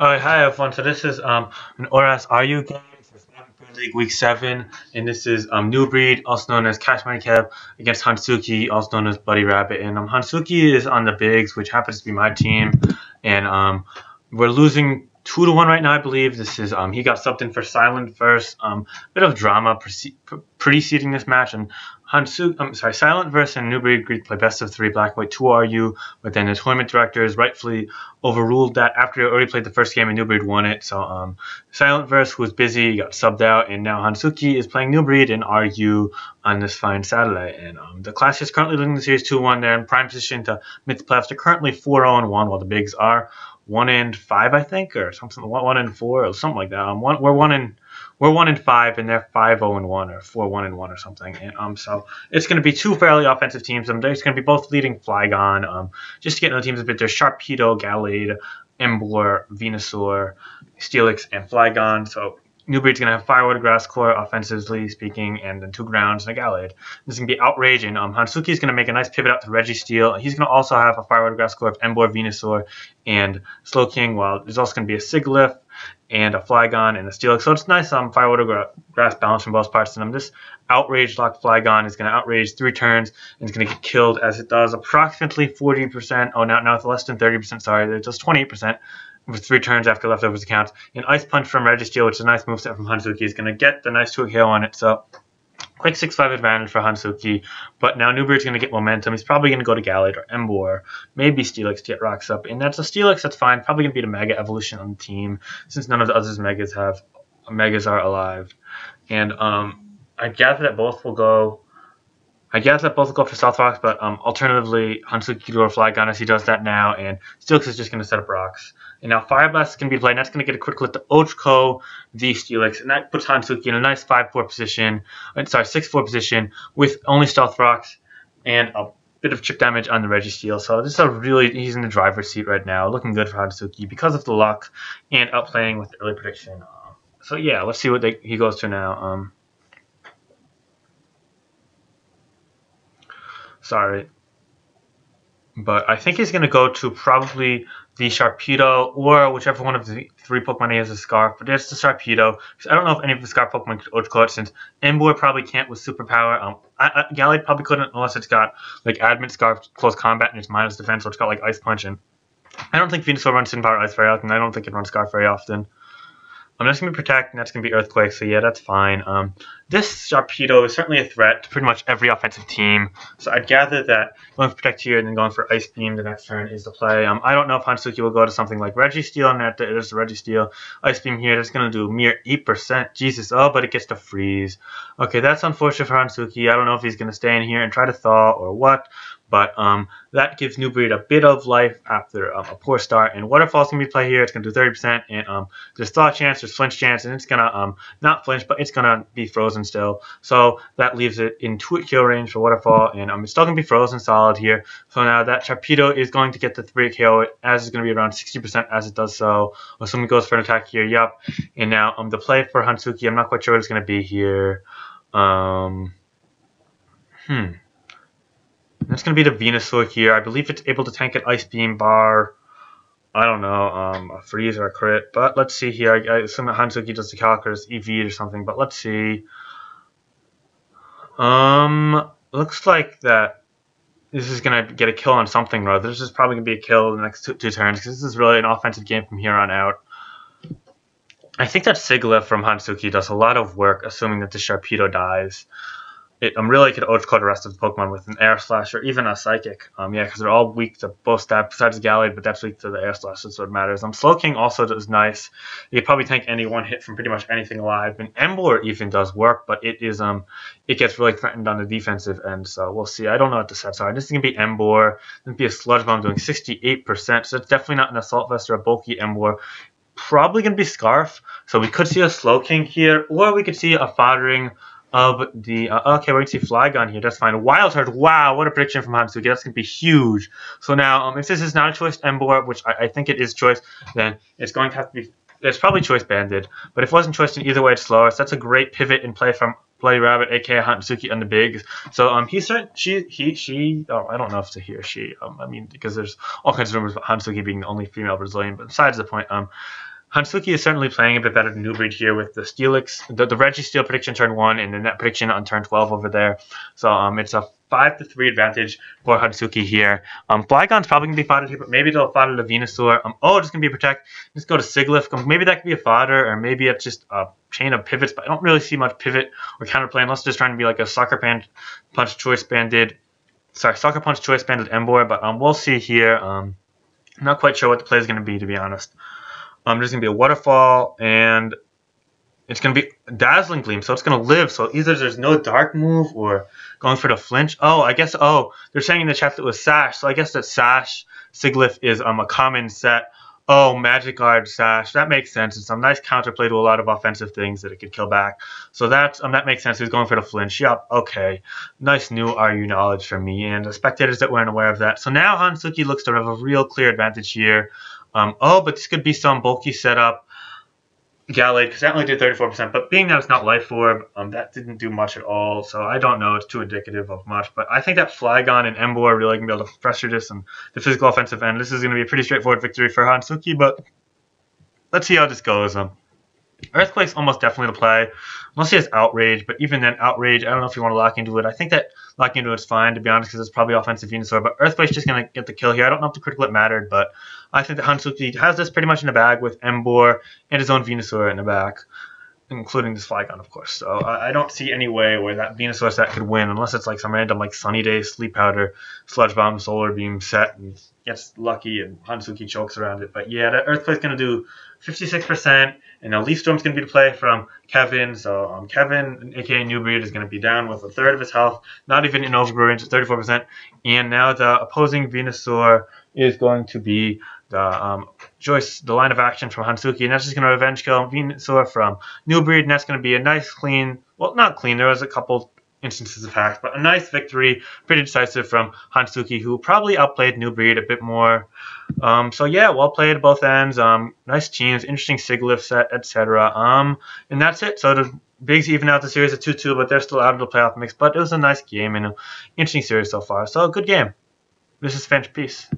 Alright, hi everyone. So this is um an ORAS RU game for Premier League Week 7, and this is um New Breed, also known as Cash Money Cab, against Hantsuki, also known as Buddy Rabbit. And um Hantsuki is on the bigs, which happens to be my team, and um we're losing two to one right now, I believe. This is um he got subbed in for Silent first. Um, bit of drama preceding this match, and Hansu, I'm sorry, Silent versus and New Breed agreed to play best of three, black white, 2RU, but then the tournament directors rightfully overruled that after he already played the first game and New Breed won it. So um, Silent verse who was busy, got subbed out, and now Hantsuki is playing New Breed and RU on this fine Saturday. And um, the Clash is currently leading the series 2 1. They're in prime position to make the playoffs. They're currently 4 0 1, while the Bigs are 1 and 5, I think, or something, 1 and 4, or something like that. Um, one, we're 1 and we're one and five, and they're five zero oh and one, or four one and one, or something. And um, so it's going to be two fairly offensive teams. Um, there's going to be both leading Flygon. Um, just to get into the teams a bit, there's Sharpedo, Gallade, Emboar, Venusaur, Steelix, and Flygon. So New Breed's going to have Firewater Grass Core, offensively speaking, and then two grounds and a Gallade. This is going to be outrage, and um, is going to make a nice pivot out to Registeel. He's going to also have a Firewood, Grass Core of Emboar, Venusaur, and Slow Slowking, while there's also going to be a Sigilyph and a Flygon and a Steelix. So it's nice um, Firewater gra- Grass balance from both parts. And um, this Outrage Lock Flygon is going to outrage three turns and it's going to get killed as it does approximately 40%. Oh, now, now it's less than 30%. Sorry, it's just 28% with three turns after leftovers account. An Ice Punch from Registeel, which is a nice moveset from Hantsuki, is going to get the nice 2HKO on it. So quick 6-5 advantage for Hantsuki, but now New Breed's going to get momentum. He's probably going to go to Gallade or Emboar, maybe Steelix to get rocks up, and that's a Steelix, that's fine. Probably going to be the Mega Evolution on the team, since none of the others Megas have Megas are alive. And um, I gather that both will go I guess that both go for Stealth Rocks, but um, alternatively, Hantsuki could go to Flygon as he does that now, and Steelix is just going to set up rocks. And now Fire Blast to be played, and that's going to get a quick hit to OHKO the Steelix, and that puts Hantsuki in a nice 5-4 position, uh, sorry, 6-4 position, with only Stealth Rocks and a bit of chip damage on the Registeel. So this is a really, he's in the driver's seat right now, looking good for Hantsuki because of the luck and outplaying with the early prediction. so yeah, let's see what they, he goes to now. Um, Sorry. But I think he's going to go to probably the Sharpedo or whichever one of the three Pokemon he has a Scarf. But there's the Sharpedo. I don't know if any of the Scarf Pokemon could Ultra it since Emboar probably can't with Superpower. Um, I, I, Gallade probably couldn't unless it's got like Adamant Scarf, Close Combat, and it's minus defense, so it's got like Ice Punch. And I don't think Venusaur runs Sin Power Ice very often. I don't think it runs Scarf very often. Um, that's going to be Protect, and that's going to be Earthquake, so yeah, that's fine. Um, this Sharpedo is certainly a threat to pretty much every offensive team, so I'd gather that going for Protect here and then going for Ice Beam the next turn is the play. Um, I don't know if Hantsuki will go to something like Registeel, and that there's Registeel. Ice Beam here, that's going to do mere 8%. Jesus, oh, but it gets to Freeze. Okay, that's unfortunate for Hantsuki. I don't know if he's going to stay in here and try to Thaw or what, but um, that gives New Breed a bit of life after um, a poor start. And Waterfall's going to be played here. It's going to do 30%. And um, there's Thaw chance, there's Flinch chance, and it's going to um, not flinch, but it's going to be frozen still. So that leaves it in 2 kill range for Waterfall. And um, it's still going to be frozen solid here. So now that Sharpedo is going to get the 3 KO, as it's going to be around 60% as it does so. Assuming goes for an attack here, yep. And now um, the play for Hantsuki, I'm not quite sure what it's going to be here. Um, hmm. That's going to be the Venusaur here. I believe it's able to tank an Ice Beam bar. I don't know, um, a freeze or a crit. But let's see here. I, I assume that Hantsuki does the Calculus EV or something. But let's see. Um, looks like that this is going to get a kill on something or. This is probably going to be a kill in the next two, two turns because this is really an offensive game from here on out. I think that Sigilyph from Hantsuki does a lot of work, assuming that the Sharpedo dies it, I'm really could OHKO the rest of the Pokemon with an Air Slash or even a Psychic. Um, yeah, because they're all weak to both stats besides Gallade, but that's weak to the Air Slash, so it matters. Um, Slowking also does nice. You probably tank any one hit from pretty much anything alive. And Emboar even does work, but it is um it gets really threatened on the defensive end, so we'll see. I don't know what the sets are. This is gonna be Emboar. This be a Sludge Bomb doing 68%, so it's definitely not an Assault Vest or a bulky Emboar probably going to be Scarf. So we could see a Slowking here, or we could see a Foddering of the uh, okay, we're gonna see Flygon here. That's fine. Wild Heart. Wow, what a prediction from Hantsuki. That's gonna be huge. So now, um, if this is not a choice Emboar, which I, I, think it is choice, then it's going to have to be. It's probably choice banded, but if it wasn't choice, then either way it's slower. So that's a great pivot in play from Bloody Rabbit, aka Hantsuki on the bigs. So um, he's she he she. Oh, I don't know if it's a he or she. Um, I mean because there's all kinds of rumors about Hantsuki being the only female Brazilian, but besides the point. Um, Hantsuki is certainly playing a bit better than New Breed here with the Steelix, the, the Registeel prediction turn 1 and the net prediction on turn 12 over there. So um, it's a 5 to 3 advantage for Hantsuki here. Um, Flygon's probably going to be fodder here, but maybe they'll fodder the Venusaur. Um, oh, just going to be protect. Let's go to Sigilyph. Um, maybe that could be a fodder, or maybe it's just a chain of pivots, but I don't really see much pivot or counterplay unless they're just trying to be like a Sucker Punch Choice Banded. Sorry, Sucker Punch Choice Banded Emboar, but um, we'll see here. Um, not quite sure what the play is going to be, to be honest. Um, there's going to be a waterfall, and it's going to be dazzling gleam, so it's going to live. So either there's no dark move or going for the flinch. Oh, I guess. Oh, they're saying in the chat that it was Sash, so I guess that Sash Sigilyph is um a common set. Oh, Magic Guard Sash. That makes sense. It's some nice counterplay to a lot of offensive things that it could kill back. So that's um that makes sense. He's going for the flinch. Yep. Okay. Nice new RU knowledge from me and the spectators that weren't aware of that. So now Hantsuki looks to have a real clear advantage here. Um, oh, but this could be some bulky setup. Gallade, because that only did 34%, but being that it's not Life Orb, um, that didn't do much at all, so I don't know, it's too indicative of much, but I think that Flygon and Emboar are really going to be able to pressure this and the physical offensive end. This is going to be a pretty straightforward victory for Hantsuki, but let's see how this goes. Um, Earthquake's almost definitely the play, unless he has Outrage, but even then, Outrage, I don't know if you want to lock into it. I think that locking into it's fine, to be honest, because it's probably offensive Venusaur, but Earthquake's just going to get the kill here. I don't know if the critical hit mattered, but I think that Hantsuki has this pretty much in the bag with Emboar and his own Venusaur in the back, including this Flygon, of course. So I, I don't see any way where that Venusaur set could win, unless it's like some random like Sunny Day, Sleep Powder, Sludge Bomb, Solar Beam set, and gets lucky and Hantsuki chokes around it. But yeah, that Earthquake's going to do 56%. And now Leaf Storm's going to be the play from Kevin. So um, Kevin, aka New Breed, is going to be down with a third of his health, not even in overgrow range, 34%. And now the opposing Venusaur is going to be the um, Joyce, the line of action from Hantsuki, and that's just going to revenge kill Venusaur from New Breed, and that's going to be a nice, clean, well, not clean, there was a couple instances of hacks, but a nice victory, pretty decisive from Hantsuki, who probably outplayed New Breed a bit more. Um, so yeah, well played both ends. Um, nice teams, interesting Sigilyph set, etc. Um, and that's it. So the Bigs even out the series at 2-2, but they're still out of the playoff mix. But it was a nice game and an interesting series so far. So good game. This is Finch. Peace.